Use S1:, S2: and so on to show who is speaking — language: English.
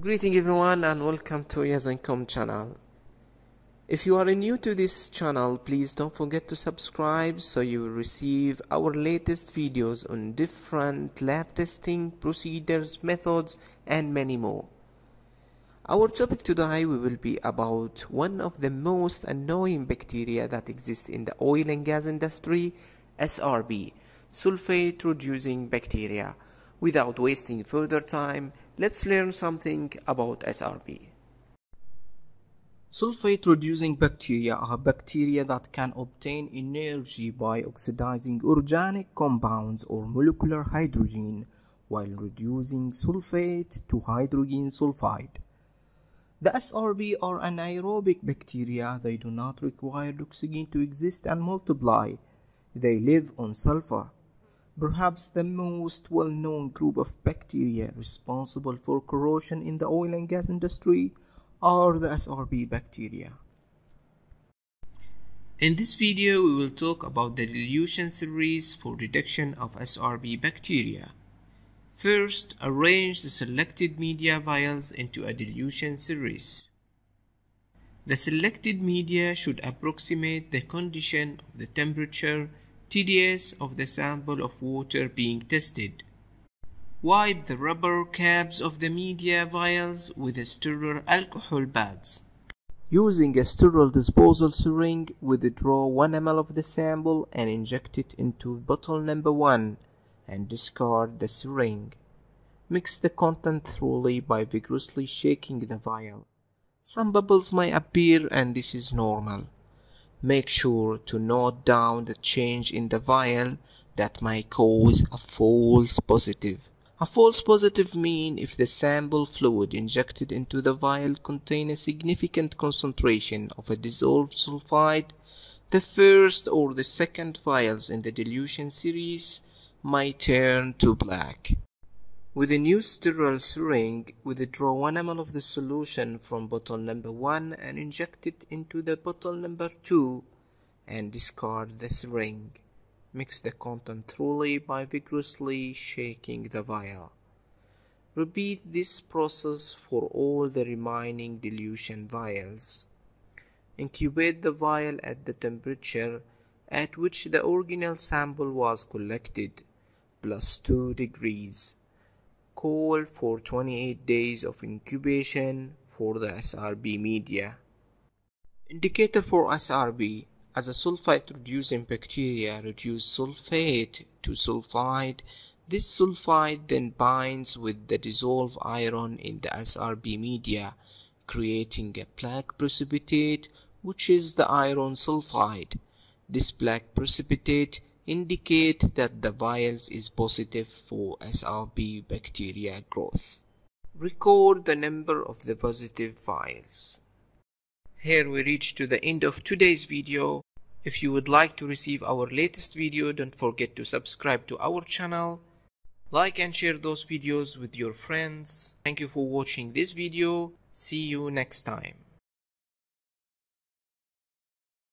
S1: Greeting everyone and welcome to Yazenkom channel. If you are new to this channel, please don't forget to subscribe so you will receive our latest videos on different lab testing, procedures, methods and many more. Our topic today will be about one of the most annoying bacteria that exists in the oil and gas industry, SRB, sulfate reducing bacteria. Without wasting further time, let's learn something about SRB. Sulfate reducing bacteria are bacteria that can obtain energy by oxidizing organic compounds or molecular hydrogen while reducing sulfate to hydrogen sulfide. The SRB are anaerobic bacteria. They do not require oxygen to exist and multiply. They live on sulfur. Perhaps the most well-known group of bacteria responsible for corrosion in the oil and gas industry are the SRB bacteria. In this video, we will talk about the dilution series for reduction of SRB bacteria. First, arrange the selected media vials into a dilution series. The selected media should approximate the condition of the temperature TDS of the sample of water being tested. Wipe the rubber caps of the media vials with sterile alcohol pads. Using a sterile disposal syringe, withdraw 1 ml of the sample and inject it into bottle number 1 and discard the syringe. Mix the content thoroughly by vigorously shaking the vial. Some bubbles may appear and this is normal. Make sure to note down the change in the vial that may cause a false positive. A false positive means if the sample fluid injected into the vial contain a significant concentration of a dissolved sulfide, the first or the second vials in the dilution series may turn to black. With a new sterile syringe, withdraw 1 ml of the solution from bottle number 1 and inject it into the bottle number 2 and discard the syringe. Mix the content thoroughly by vigorously shaking the vial. Repeat this process for all the remaining dilution vials. Incubate the vial at the temperature at which the original sample was collected, plus 2 degrees call for 28 days of incubation for the SRB media. Indicator for SRB as a sulfite reducing bacteria reduce sulfate to sulfide, this sulfide then binds with the dissolved iron in the SRB media, creating a black precipitate which is the iron sulfide. This black precipitate indicate that the vials is positive for SRB bacteria growth. Record the number of the positive vials. Here we reach to the end of today's video. If you would like to receive our latest video, don't forget to subscribe to our channel. Like and share those videos with your friends. Thank you for watching this video. See you next time.